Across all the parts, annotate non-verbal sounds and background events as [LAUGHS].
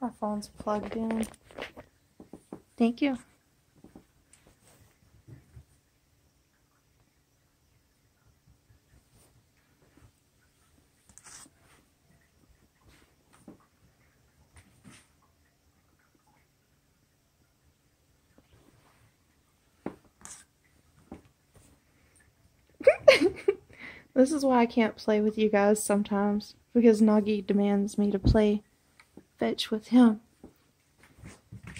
My phone's plugged in. Thank you. [LAUGHS] this is why I can't play with you guys sometimes, because Noggie demands me to play fetch with him.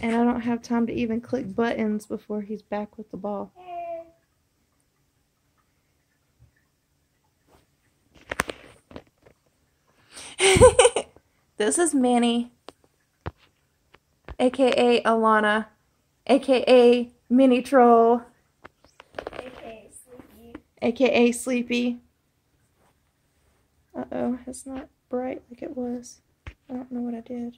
And I don't have time to even click buttons before he's back with the ball. [LAUGHS] this is Manny, aka Alana, aka Mini Troll, AKA Sleepy. aka Sleepy. Uh oh, it's not bright like it was. I don't know what I did.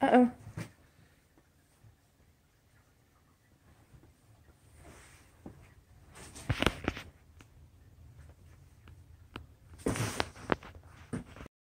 Uh oh.